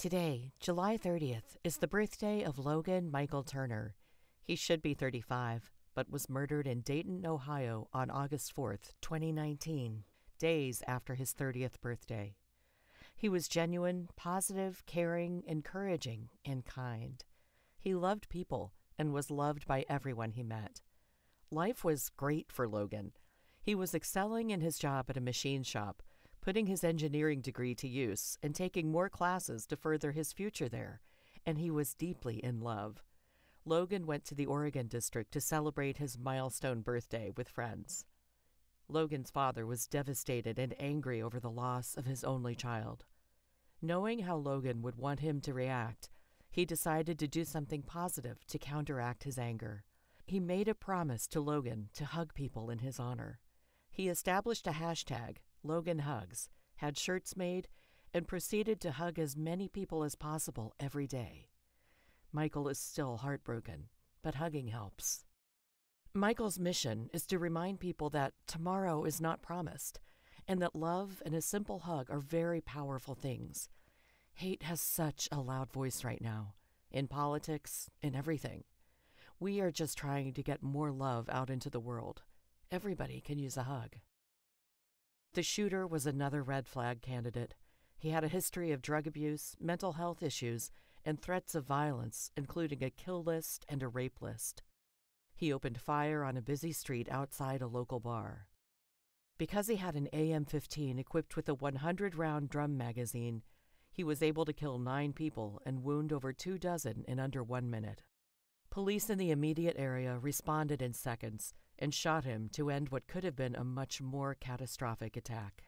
Today, July 30th, is the birthday of Logan Michael Turner. He should be 35, but was murdered in Dayton, Ohio on August 4th, 2019, days after his 30th birthday. He was genuine, positive, caring, encouraging, and kind. He loved people and was loved by everyone he met. Life was great for Logan. He was excelling in his job at a machine shop, putting his engineering degree to use and taking more classes to further his future there, and he was deeply in love. Logan went to the Oregon district to celebrate his milestone birthday with friends. Logan's father was devastated and angry over the loss of his only child. Knowing how Logan would want him to react, he decided to do something positive to counteract his anger. He made a promise to Logan to hug people in his honor. He established a hashtag, Logan Hugs, had shirts made, and proceeded to hug as many people as possible every day. Michael is still heartbroken, but hugging helps. Michael's mission is to remind people that tomorrow is not promised, and that love and a simple hug are very powerful things. Hate has such a loud voice right now, in politics, in everything. We are just trying to get more love out into the world. Everybody can use a hug. The shooter was another red flag candidate. He had a history of drug abuse, mental health issues, and threats of violence, including a kill list and a rape list. He opened fire on a busy street outside a local bar. Because he had an AM 15 equipped with a 100 round drum magazine, he was able to kill nine people and wound over two dozen in under one minute. Police in the immediate area responded in seconds and shot him to end what could have been a much more catastrophic attack.